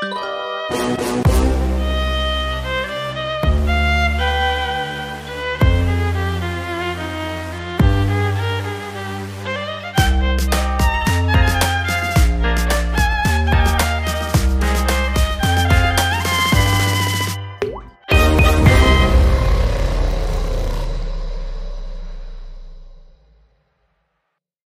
Bye.